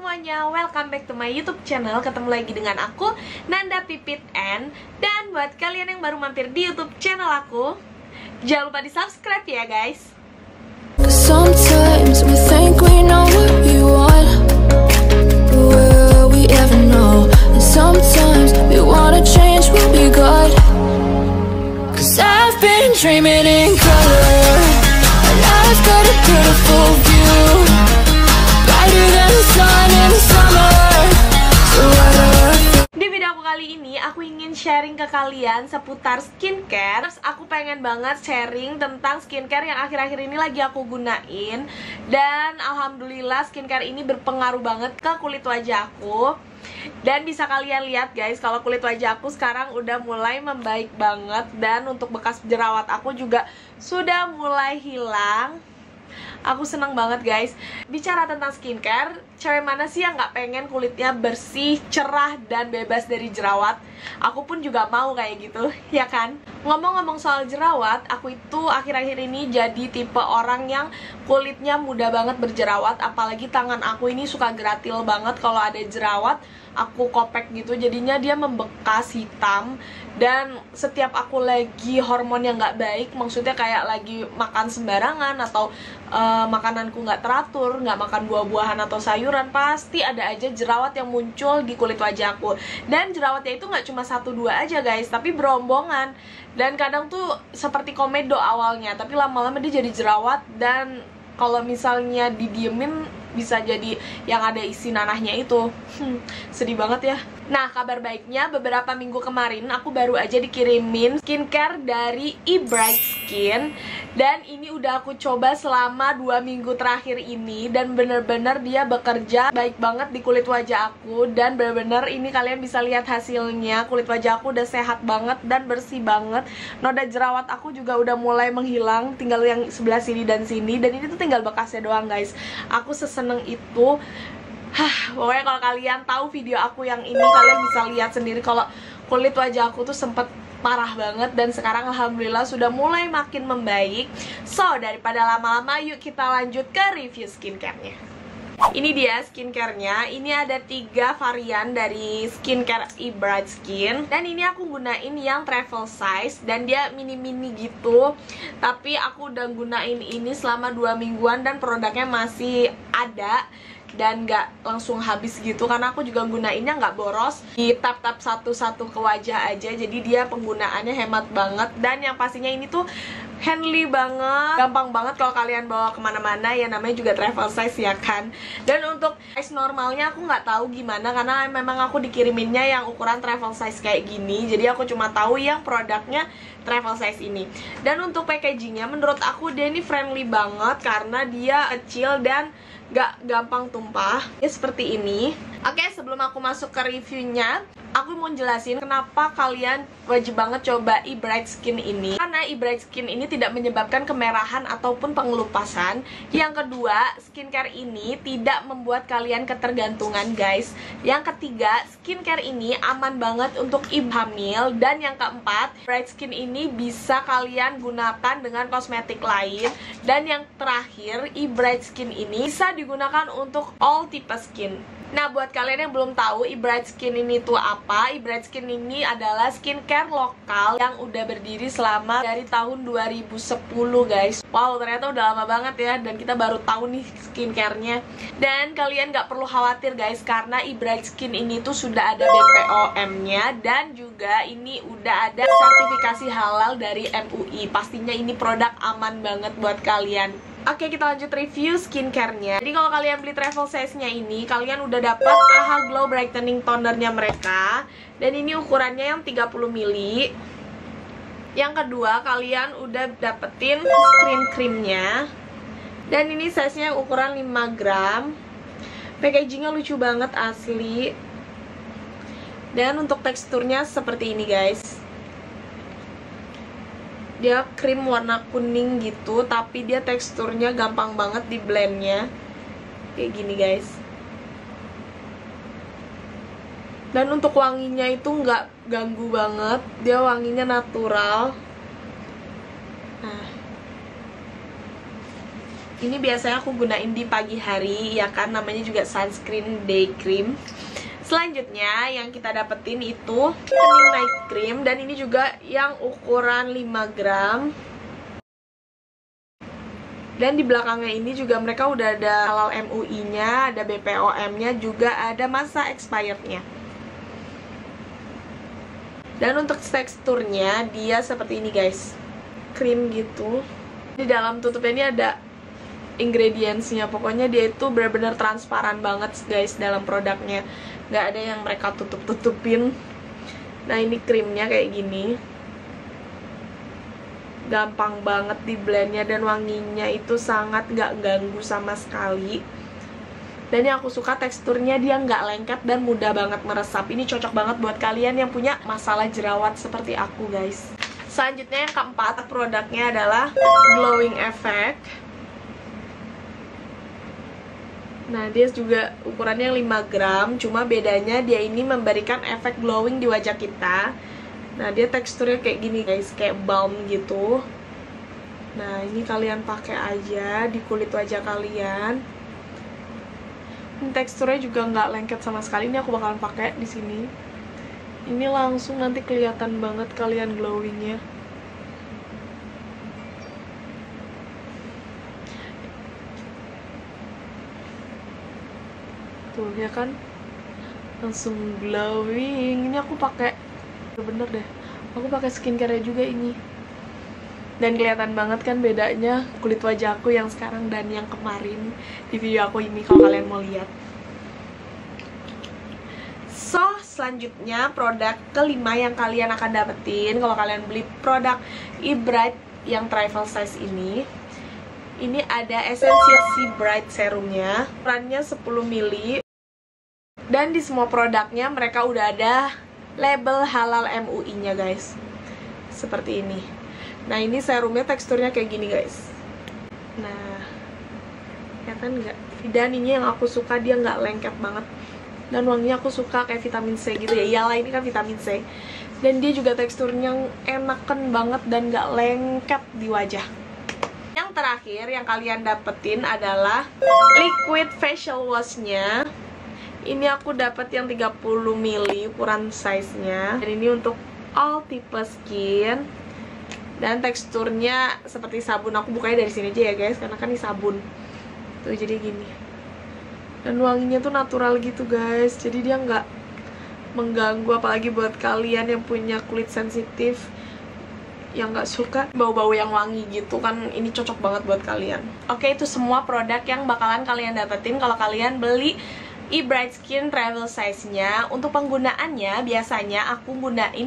semuanya, welcome back to my YouTube channel. Ketemu lagi dengan aku, Nanda Pipit N. Dan buat kalian yang baru mampir di YouTube channel aku, jangan lupa di subscribe ya guys. Sometimes we think we know what we want, but will we ever know? And sometimes we wanna change what we got. Cause I've been dreaming in color, and I've got a beautiful view, brighter than the sun kali ini, aku ingin sharing ke kalian seputar skincare. Terus aku pengen banget sharing tentang skincare yang akhir-akhir ini lagi aku gunain. Dan alhamdulillah skincare ini berpengaruh banget ke kulit wajah aku. Dan bisa kalian lihat guys, kalau kulit wajah aku sekarang udah mulai membaik banget. Dan untuk bekas jerawat aku juga sudah mulai hilang. Aku senang banget guys. Bicara tentang skincare Cewek mana sih yang gak pengen kulitnya bersih, cerah, dan bebas dari jerawat Aku pun juga mau kayak gitu, ya kan? Ngomong-ngomong soal jerawat Aku itu akhir-akhir ini jadi tipe orang yang kulitnya mudah banget berjerawat Apalagi tangan aku ini suka gratil banget kalau ada jerawat Aku kopek gitu, jadinya dia membekas hitam dan setiap aku lagi hormon yang nggak baik maksudnya kayak lagi makan sembarangan atau uh, makananku nggak teratur nggak makan buah-buahan atau sayuran pasti ada aja jerawat yang muncul di kulit wajahku dan jerawatnya itu nggak cuma satu dua aja guys tapi berombongan. Dan kadang tuh seperti komedo awalnya tapi lama-lama dia jadi jerawat. Dan kalau misalnya didiemin bisa jadi yang ada isi nanahnya itu. Hmm, sedih banget ya. Nah, kabar baiknya beberapa minggu kemarin aku baru aja dikirimin skincare dari eBright Skin Dan ini udah aku coba selama dua minggu terakhir ini Dan bener-bener dia bekerja baik banget di kulit wajah aku Dan bener-bener ini kalian bisa lihat hasilnya. Kulit wajah aku udah sehat banget dan bersih banget. Noda jerawat aku juga udah mulai menghilang Tinggal yang sebelah sini dan sini. Dan ini tuh tinggal bekasnya doang guys. Aku seseneng itu. Hah, pokoknya kalau kalian tahu video aku yang ini kalian bisa lihat sendiri kalau kulit wajah aku tuh sempet parah banget dan sekarang alhamdulillah sudah mulai makin membaik. So, daripada lama-lama yuk kita lanjut ke review skincare-nya. Ini dia skincare-nya. Ini ada tiga varian dari skincare eBright Skin. Dan ini aku gunain yang travel size dan dia mini-mini gitu. Tapi aku udah gunain ini selama dua mingguan dan produknya masih ada dan nggak langsung habis gitu. Karena aku juga gunainnya nggak boros. Di tap-tap satu-satu ke wajah aja. Jadi dia penggunaannya hemat banget. Dan yang pastinya ini tuh handly banget. Gampang banget kalau kalian bawa ke mana-mana ya namanya juga travel size ya kan? Dan untuk size normalnya aku nggak tahu gimana karena memang aku dikiriminnya yang ukuran travel size kayak gini. Jadi aku cuma tahu yang produknya travel size ini. Dan untuk packagingnya menurut aku dia ini friendly banget karena dia kecil dan gak gampang tumpah. Ya seperti ini oke sebelum aku masuk ke reviewnya aku mau jelasin kenapa kalian wajib banget coba e-bright skin ini. Karena e-bright skin ini tidak menyebabkan kemerahan ataupun pengelupasan. Yang kedua skincare ini tidak membuat kalian ketergantungan guys. Yang ketiga skincare ini aman banget untuk ibu hamil. Dan yang keempat bright skin ini bisa kalian gunakan dengan kosmetik lain. Dan yang terakhir e-bright skin ini bisa digunakan untuk all tipe skin Nah, buat kalian yang belum tahu eBright Skin ini tuh apa? eBright Skin ini adalah skincare lokal yang udah berdiri selama dari tahun 2010, guys. Wow, ternyata udah lama banget ya dan kita baru tahu nih skincare-nya. Dan kalian nggak perlu khawatir, guys, karena eBright Skin ini tuh sudah ada BPOM-nya dan juga ini udah ada sertifikasi halal dari MUI. Pastinya ini produk aman banget buat kalian. Oke kita lanjut review skincare-nya. Jadi kalau kalian beli travel size-nya ini Kalian udah dapat AHA Glow Brightening Toner-nya mereka. Dan ini ukurannya yang 30 ml Yang kedua kalian udah dapetin screen cream-nya. Dan ini size-nya ukuran 5 gram. Packagingnya lucu banget asli. Dan untuk teksturnya seperti ini guys dia krim warna kuning gitu tapi dia teksturnya gampang banget di blendnya. Kayak gini guys. Dan untuk wanginya itu nggak ganggu banget. Dia wanginya natural. Nah. Ini biasanya aku gunain di pagi hari ya kan? Namanya juga sunscreen day cream selanjutnya yang kita dapetin itu Kening night cream dan ini juga yang ukuran 5 gram. Dan di belakangnya ini juga mereka udah ada halal MUI nya ada BPOM nya juga ada masa expirednya. Dan untuk teksturnya dia seperti ini guys. Krim gitu. Di dalam tutupnya ini ada ingredientsnya. Pokoknya dia itu benar-benar transparan banget guys dalam produknya nggak ada yang mereka tutup-tutupin. Nah ini krimnya kayak gini. Gampang banget di blendnya dan wanginya itu sangat nggak ganggu sama sekali. Dan yang aku suka teksturnya dia nggak lengket dan mudah banget meresap. Ini cocok banget buat kalian yang punya masalah jerawat seperti aku guys. Selanjutnya yang keempat produknya adalah glowing effect Nah, dia juga ukurannya 5 gram, cuma bedanya dia ini memberikan efek glowing di wajah kita. Nah, dia teksturnya kayak gini guys, kayak balm gitu. Nah, ini kalian pakai aja di kulit wajah kalian. Ini teksturnya juga nggak lengket sama sekali. Ini aku bakalan pakai di sini. Ini langsung nanti kelihatan banget kalian glowingnya. Ya kan? Langsung glowing. Ini aku pakai bener deh. Aku pakai skincare juga ini. Dan kelihatan banget kan bedanya kulit wajahku yang sekarang dan yang kemarin di video aku ini kalau kalian mau lihat. So selanjutnya produk kelima yang kalian akan dapetin kalau kalian beli produk Ebright yang travel size ini. Ini ada Essential Sea Bright serumnya. Ukurannya 10 ml dan di semua produknya mereka udah ada label halal MUI nya guys. Seperti ini. Nah ini serumnya teksturnya kayak gini guys. Nah kelihatan nggak? Dan ini yang aku suka dia nggak lengket banget. Dan wanginya aku suka kayak vitamin C gitu ya. Iyalah ini kan vitamin C. Dan dia juga teksturnya enakan banget dan nggak lengket di wajah. Yang terakhir yang kalian dapetin adalah liquid facial wash nya ini aku dapat yang 30 ml ukuran size nya dan ini untuk all tipe skin. Dan teksturnya seperti sabun. Aku bukanya dari sini aja ya guys. Karena kan ini sabun. Tuh jadi gini. Dan wanginya tuh natural gitu guys. Jadi dia nggak mengganggu. Apalagi buat kalian yang punya kulit sensitif yang nggak suka bau-bau yang wangi gitu. Kan ini cocok banget buat kalian. Oke itu semua produk yang bakalan kalian dapetin kalau kalian beli e-bright skin travel size-nya untuk penggunaannya biasanya aku gunain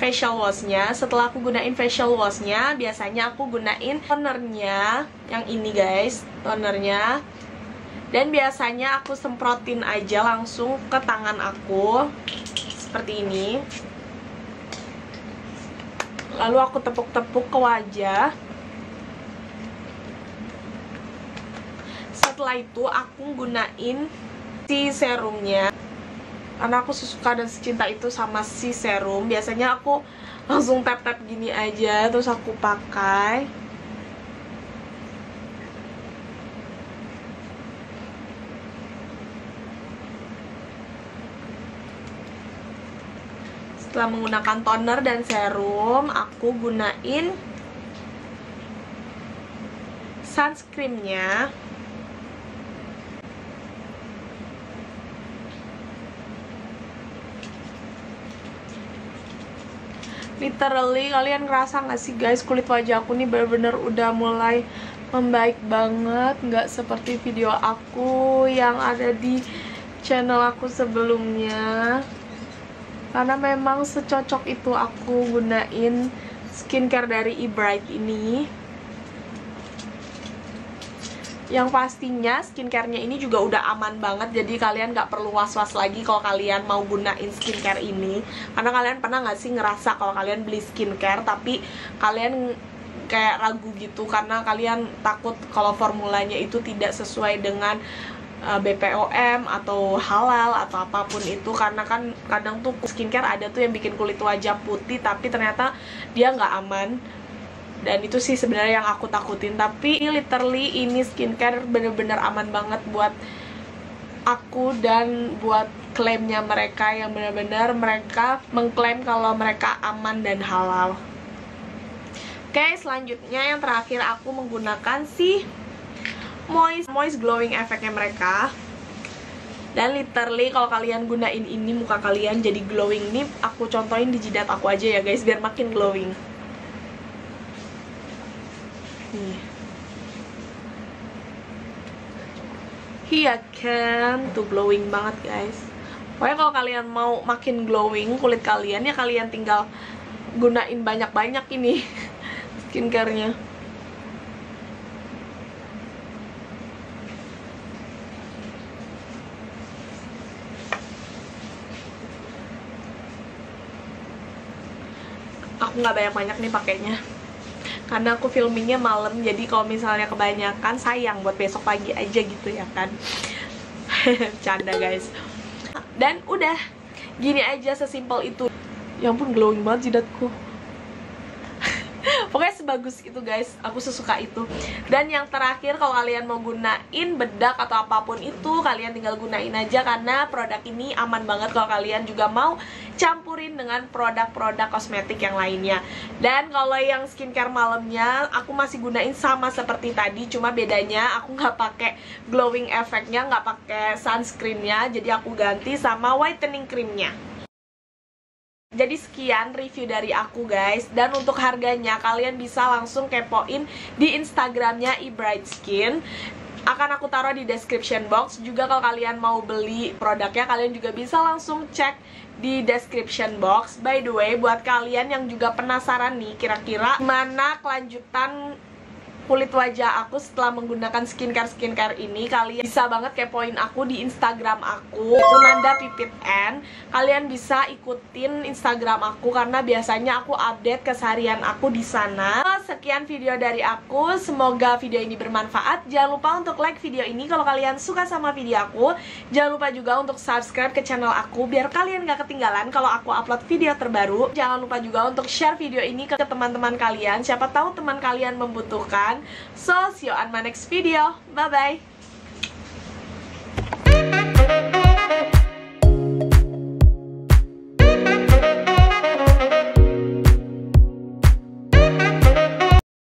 facial wash-nya. Setelah aku gunain facial wash-nya biasanya aku gunain tonernya yang ini guys tonernya. Dan biasanya aku semprotin aja langsung ke tangan aku seperti ini. Lalu aku tepuk-tepuk ke wajah. Setelah itu aku gunain si serumnya. Karena aku suka dan secinta itu sama si serum. Biasanya aku langsung tap-tap gini aja terus aku pakai. Setelah menggunakan toner dan serum aku gunain sunscreennya literally kalian ngerasa gak sih guys kulit wajah aku nih bener-bener udah mulai membaik banget nggak seperti video aku yang ada di channel aku sebelumnya. Karena memang secocok itu aku gunain skincare dari eBright ini yang pastinya skincarenya ini juga udah aman banget jadi kalian gak perlu was-was lagi kalau kalian mau gunain skincare ini. Karena kalian pernah gak sih ngerasa kalau kalian beli skincare tapi kalian kayak ragu gitu karena kalian takut kalau formulanya itu tidak sesuai dengan eh, BPOM atau halal atau apa pun itu. Karena kan kadang tuh skincare ada tuh yang bikin kulit wajah putih tapi ternyata dia nggak aman dan itu sih sebenarnya yang aku takutin. Tapi literally ini skincare bener-bener aman banget buat aku dan buat klaimnya mereka yang benar-benar mereka mengklaim kalau mereka aman dan halal. Oke selanjutnya yang terakhir aku menggunakan si moist moist glowing efeknya mereka. Dan literally kalau kalian gunain ini muka kalian jadi glowing nih aku contohin di jidat aku aja ya guys biar makin glowing nih iya kan tuh glowing banget guys. Pokoknya kalau kalian mau makin glowing kulit kalian ya kalian tinggal gunain banyak-banyak ini skincarenya. Aku nggak banyak-banyak nih pakainya karena aku filmingnya malam jadi kalau misalnya kebanyakan sayang buat besok pagi aja gitu ya kan. Canda guys. Dan udah gini aja sesimpel itu. Ya ampun glowing banget jidatku pokoknya sebagus itu guys. Aku sesuka itu. Dan yang terakhir kalau kalian mau gunain bedak atau apa pun itu kalian tinggal gunain aja karena produk ini aman banget kalau kalian juga mau campurin dengan produk-produk kosmetik yang lainnya. Dan kalau yang skincare malamnya aku masih gunain sama seperti tadi cuma bedanya aku nggak pakai glowing efeknya nggak pakai sunscreennya. Jadi aku ganti sama whitening creamnya jadi sekian review dari aku guys. Dan untuk harganya kalian bisa langsung kepoin di Instagramnya eBright Skin akan aku taruh di description box. Juga kalau kalian mau beli produknya kalian juga bisa langsung cek di description box. By the way buat kalian yang juga penasaran nih kira-kira mana kelanjutan kulit wajah aku setelah menggunakan skincare skincare ini kalian bisa banget kepoin aku di Instagram aku itu Nanda Pipit N. Kalian bisa ikutin Instagram aku karena biasanya aku update keseharian aku di sana. Sekian video dari aku semoga video ini bermanfaat. Jangan lupa untuk like video ini kalau kalian suka sama video aku. Jangan lupa juga untuk subscribe ke channel aku biar kalian gak ketinggalan kalau aku upload video terbaru. Jangan lupa juga untuk share video ini ke teman-teman kalian. Siapa tahu teman kalian membutuhkan So, see you on my next video. Bye-bye.